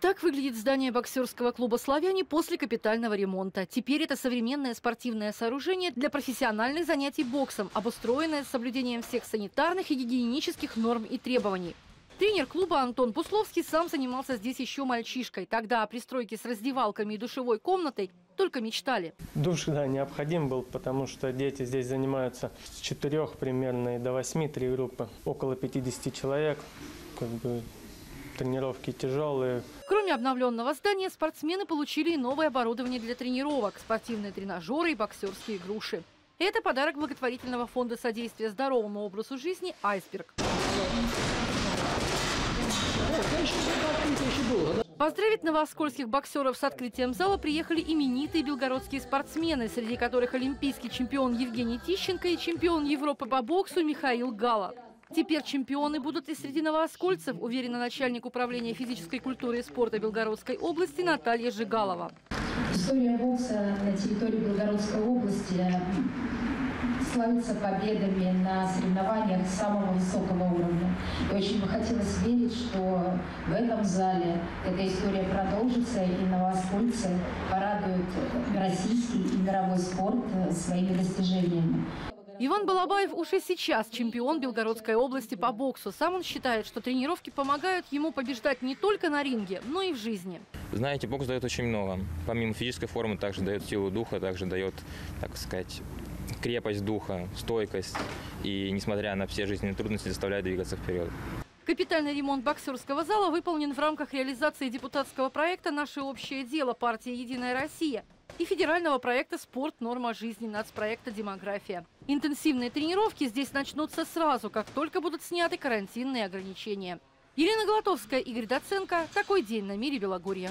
Так выглядит здание боксерского клуба «Славяне» после капитального ремонта. Теперь это современное спортивное сооружение для профессиональных занятий боксом, обустроенное с соблюдением всех санитарных и гигиенических норм и требований. Тренер клуба Антон Пусловский сам занимался здесь еще мальчишкой. Тогда о пристройке с раздевалками и душевой комнатой только мечтали. Душ, да, необходим был, потому что дети здесь занимаются с четырех примерно и до восьми, три группы, около 50 человек. Как бы тренировки тяжелые. Кроме обновленного здания, спортсмены получили и новое оборудование для тренировок, спортивные тренажеры и боксерские груши. Это подарок благотворительного фонда содействия здоровому образу жизни «Айсберг». Поздравить новооскольских боксеров с открытием зала приехали именитые белгородские спортсмены, среди которых олимпийский чемпион Евгений Тищенко и чемпион Европы по боксу Михаил Гала. Теперь чемпионы будут и среди новооскольцев, уверена начальник управления физической культуры и спорта Белгородской области Наталья Жигалова. История бокса на территории Белгородской области славится победами на соревнованиях самого высокого уровня. И очень бы хотелось верить, что в этом зале эта история продолжится, и новооскольцы порадуют российский и мировой спорт своими достижениями. Иван Балабаев уже сейчас чемпион Белгородской области по боксу. Сам он считает, что тренировки помогают ему побеждать не только на ринге, но и в жизни. Знаете, бокс дает очень много. Помимо физической формы, также дает силу духа, также дает, так сказать, крепость духа, стойкость. И, несмотря на все жизненные трудности, заставляет двигаться вперед. Капитальный ремонт боксерского зала выполнен в рамках реализации депутатского проекта «Наше общее дело» партии «Единая Россия» и федерального проекта «Спорт. Норма жизни» нацпроекта «Демография». Интенсивные тренировки здесь начнутся сразу, как только будут сняты карантинные ограничения. Елена Голотовская, Игорь Доценко. Такой день на мире Белогорья.